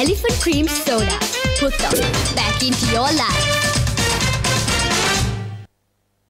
Elephant Cream Soda. Put them back into your life.